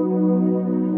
Música